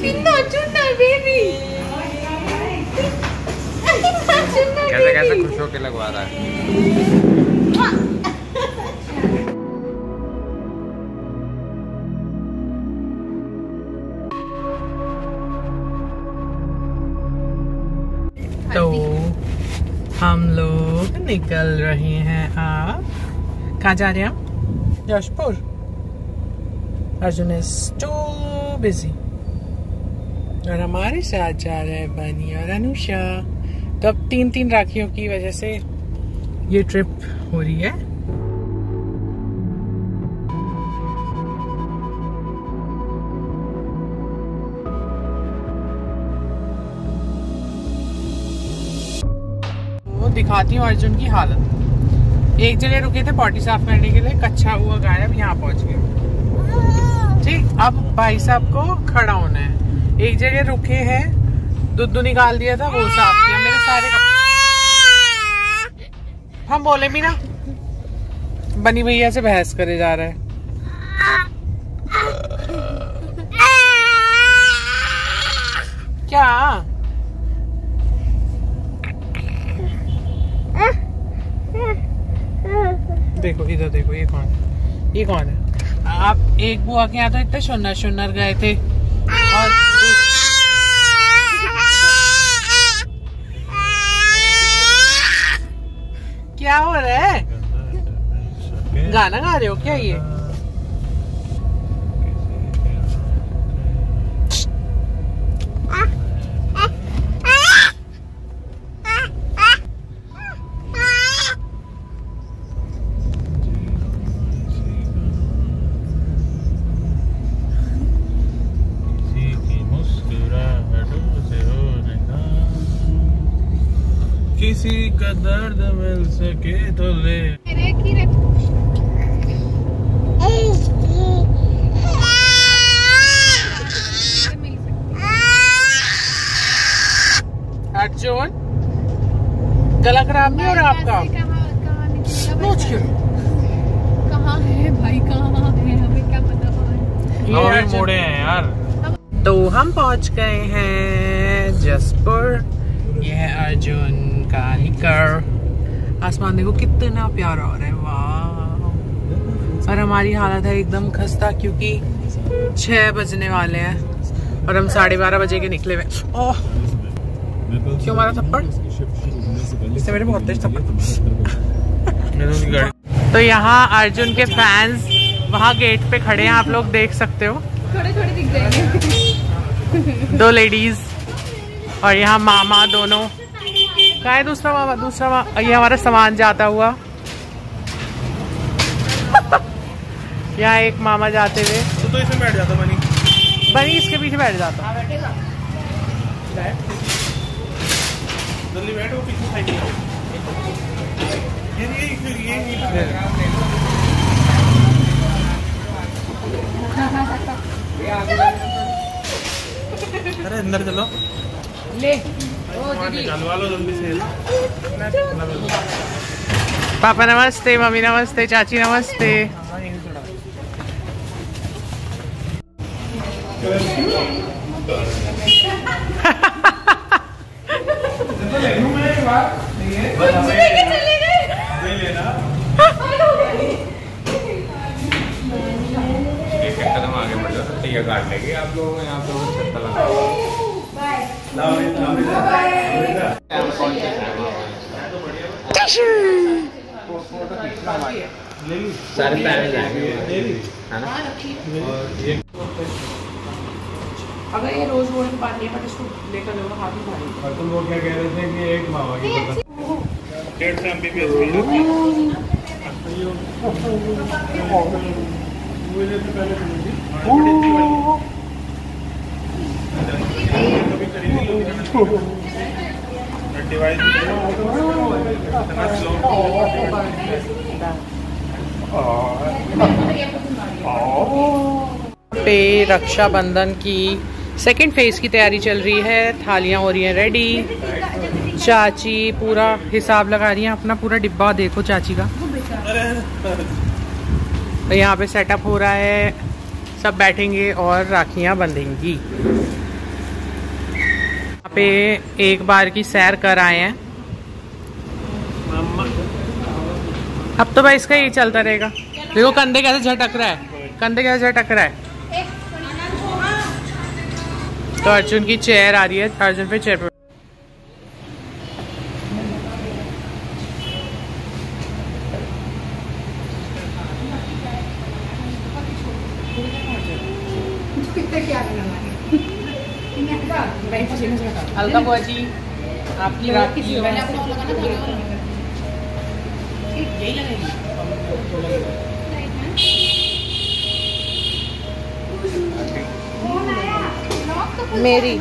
कितना चुन्ना बेबी कैसे कैसे खुश होके लगवा रहा है? तो हम लोग निकल रहे हैं आप। कहाँ जा रहे हैं हम Jashpur. Arjun is too busy और हमारे साथ जा रहे हैं बनी और अनुषा। तो अब तीन तीन राखियों की वजह से ये ट्रिप हो रही है। वो दिखाती हूँ अर्जुन की हालत। एक जगह रुके थे पॉटी साफ़ करने के लिए कच्चा हुआ गायब यहाँ पहुँच गए। ठीक अब भाई साहब को खड़ा होना है। एक जगह रुके हैं दूध निकाल दिया था, वो साफ़ किया। मेरे सारे. हम बोले भी ना बनी भैया से बहस करे जा रहा है। क्या? देखो, इधर देखो, ये कौन है? ये कौन है? आप एक बुआ के यहाँ तो इतने शुन्नर शुन्नर गए थे। गाना गा रहे हो क्या ये किसी की मुस्कुराहटों से हो किसी का दर्द मिल सके तो ले अर्जुन गला खराब नहीं हो रहा आपका नोच क्यों? कहाँ है भाई कहाँ है हमें क्या पता ये मोड़े हैं यार। तो हम पहुँच गए हैं जसपुर। ये है अर्जुन का निकर। आसमान देखो कितना प्यारा हो रहा है वाह। और हमारी हालत है एकदम खस्ता क्योंकि छह बजने वाले हैं और हम साढ़े बारह बजे के निकले हुए ओह! क्यों मारा थप्पड़? इससे मेरे बहुत तेज थप्पड़। तो यहाँ अर्जुन के फैंस वहाँ गेट पे खड़े हैं आप लोग देख सकते हो। थोड़े थोड़े दिख जाएँगे। दो लेडीज़ और यहाँ मामा दोनों। कहा है दूसरा मामा दूसरा मामा ये हमारा सामान जाता हुआ। यहाँ एक मामा जाते हुए। तो, तो इसमें बैठ जाता मनी बनी इसके पीछे बैठ जाता। जल्दी बैठो पीछे साइड ये ये ये ये अरे अंदर चलो ले से। पापा नमस्ते मम्मी नमस्ते चाची नमस्ते। एक एक कदम आगे बढ़ जाओ टीका काट लेंगे आप लोगों को यहाँ पे छत्ता लगा सारे पैन है ना अगर ये रोज रोज की बात है बट इसको लेकर जाओ हाथ में भारी और तुम क्या कह रहे थे कि एक मामा की डेढ़ सौ एमबीपीएस पे रक्षाबंधन की सेकंड फ़ेज़ की तैयारी चल रही है। थालियाँ हो रही हैं रेडी चाची पूरा हिसाब लगा रही हैं। अपना पूरा डिब्बा देखो चाची का। तो यहाँ पे सेटअप हो रहा है। सब बैठेंगे और राखियाँ बंधेंगी। पे एक बार की सैर कर आए हैं। अब तो भाई इसका यही चलता रहेगा। देखो, कंधे कैसे झटक रहा है। कंधे कैसे झटक रहा है। तो अर्जुन की चेयर आ रही है। अर्जुन पे चेयर पे अलका बुआ जी आपकी राखी यही लगेगी। मेरी।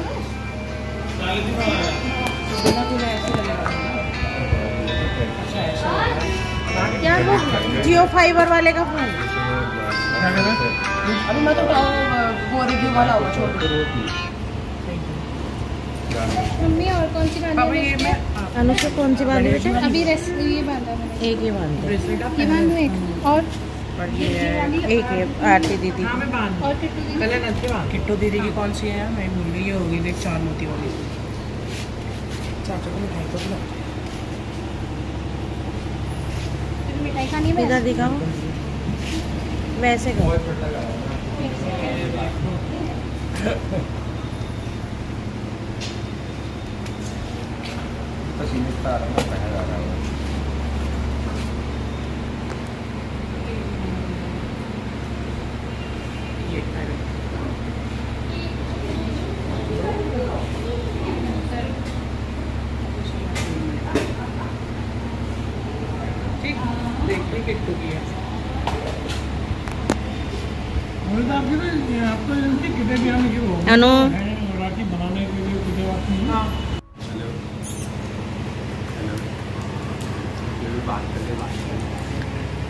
क्या वो जियो फाइबर वाले का फ़ोन। अभी मैं तो वो रिव्यू वाला होगा छोड़ मम्मी और कौन सी बांधी है? अनुष्का कौन सी बांधी है? अभी ये बांधा मैंने एक ही बाँध ये बांधू एक। और? और ये एक है आरती दीदी। हाँ और किट्टू दीदी की कौन सी है मैं भूल गई होगी देख चार मोती वाली। चाचा को मिठाई को बुला मिठाई खानी है इधर दिखाओ। वैसे करो किट्टू की है। तो आपकी ना ये आपको इनकी कितने भी आने की वो? अनु है, राखी बनाने के लिए कितने बात नहीं हाँ हेलो हेलो बात करके बात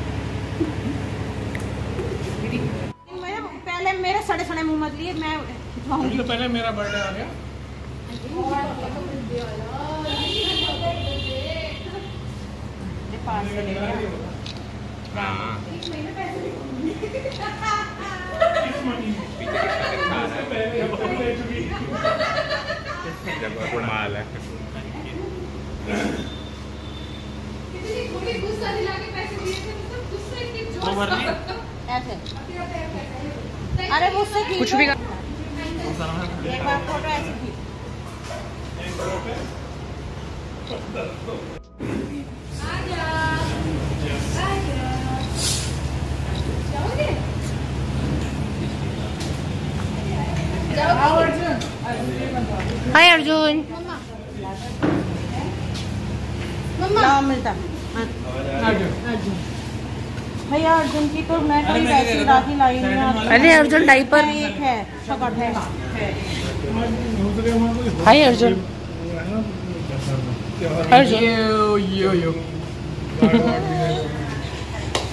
पहले मेरे सड़े सड़े मुँह मत लिए मैं तो पहले मेरा बर्थडे आ गया। पास से ले लिया हाँ। माल है अरे मुझसे खींचो। कुछ भी कर एक बार फ़ोटो ऐसे हाय अर्जुन। नाम मिलता। भैया अर्जुन की तो मैं वैसी राखी लाई नहीं अरे अर्जुन डाइपर एक है है। Hi Arjun. Arjun. Yo yo yo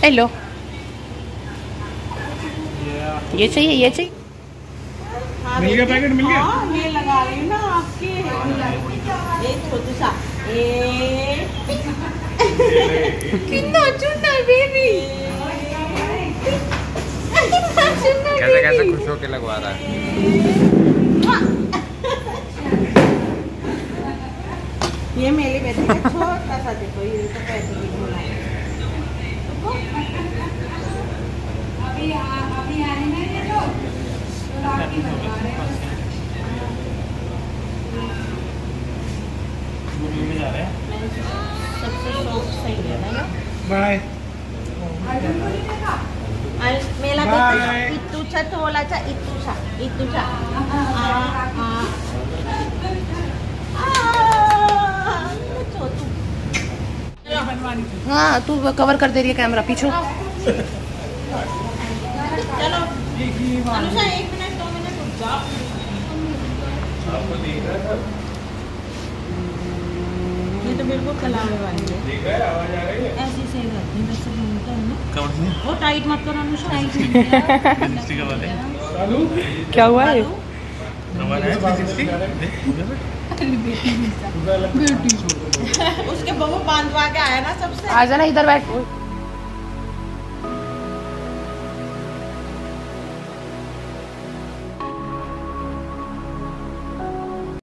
hello ये चाहिए। ये चाहिए मिल गया पैकेट मिल गया? हाँ ये लगा रही हूँ ना आपके। एक छोटू सा। कितना चुन्ना बेबी कैसे कैसे खुश होके लगवा रहा है? ये मेले में छोटा सा देखो ये तो पैसे की होना है सबसे शौक सही है ना बाय मेला Bye. इतूचा तोलाचा इतूचा इतूचा हाँ तू कवर कर दे रही है कैमरा पीछे चलो अनुषा एक मिनट दो मिनट रुक जाओ ये तो बिल्कुल कलावे वाली है। ऐसी सही रहती है घूमता है वो टाइट मत करो अनुष टाइट क्या हुआ है उसके बहू बांधवा के आया ना सबसे। आ जाना इधर बैठ।